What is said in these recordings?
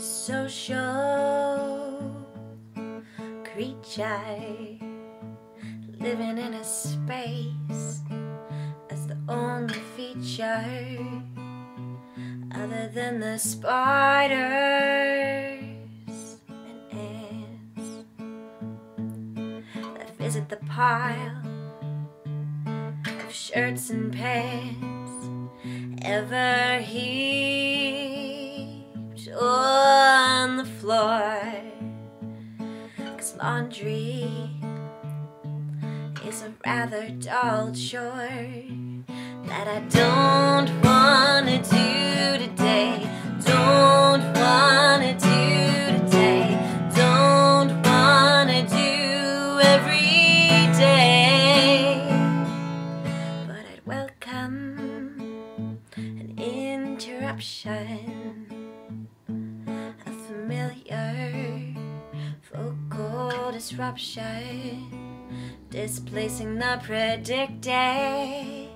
social creature living in a space as the only feature other than the spiders and ants that visit the pile of shirts and pants ever heaped Laundry is a rather dull chore that I don't wanna do today. Don't wanna do today. Don't wanna do every day. But I'd welcome an interruption. Disruption displacing the predicted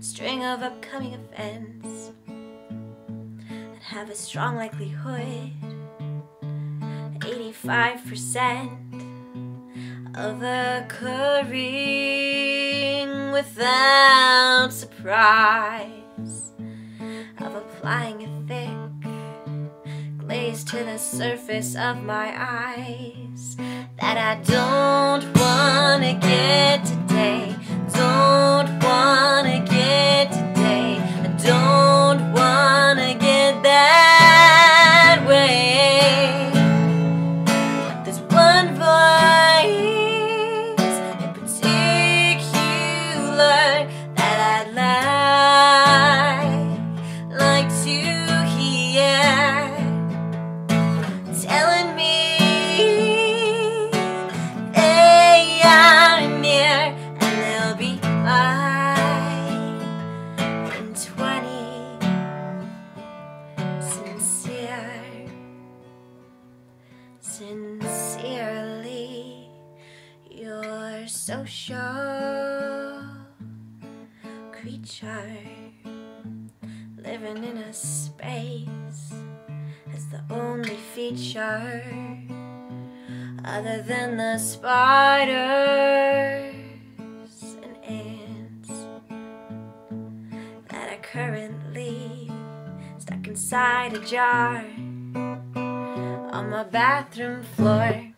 string of upcoming events that have a strong likelihood 85% of occurring without surprise of applying a thick glaze to the surface of my eyes that I don't wanna get sincerely your social creature living in a space as the only feature other than the spiders and ants that are currently stuck inside a jar on my bathroom floor.